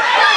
Yeah.